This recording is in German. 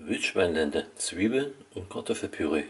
Wildschweinländer, Zwiebeln und Kartoffelpüree.